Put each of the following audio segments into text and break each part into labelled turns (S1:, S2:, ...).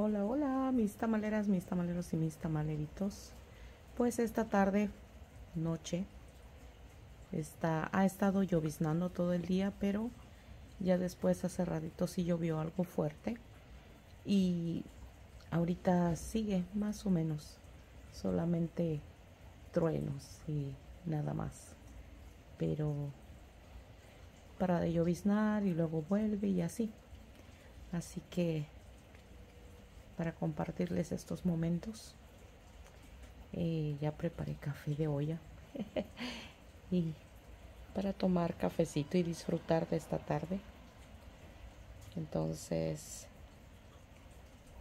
S1: Hola, hola, mis tamaleras, mis tamaleros y mis tamaleritos. Pues esta tarde, noche, está, ha estado lloviznando todo el día, pero ya después hace ratito sí llovió algo fuerte. Y ahorita sigue más o menos, solamente truenos y nada más. Pero para de lloviznar y luego vuelve y así. Así que para compartirles estos momentos. Eh, ya preparé café de olla y para tomar cafecito y disfrutar de esta tarde. Entonces,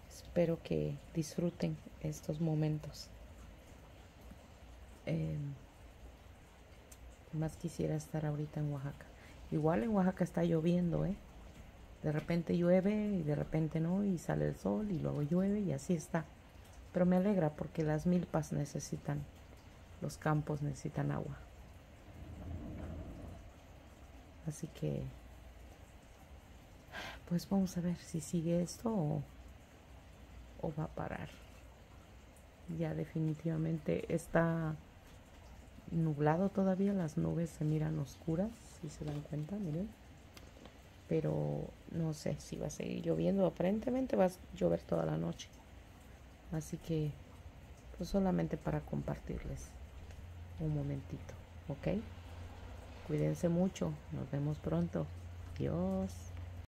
S1: espero que disfruten estos momentos. Eh, más quisiera estar ahorita en Oaxaca. Igual en Oaxaca está lloviendo, ¿eh? De repente llueve y de repente no, y sale el sol y luego llueve y así está. Pero me alegra porque las milpas necesitan, los campos necesitan agua. Así que, pues vamos a ver si sigue esto o, o va a parar. Ya definitivamente está nublado todavía, las nubes se miran oscuras, si se dan cuenta, miren pero no sé si va a seguir lloviendo. Aparentemente va a llover toda la noche. Así que, pues solamente para compartirles un momentito, ¿ok? Cuídense mucho. Nos vemos pronto. Adiós.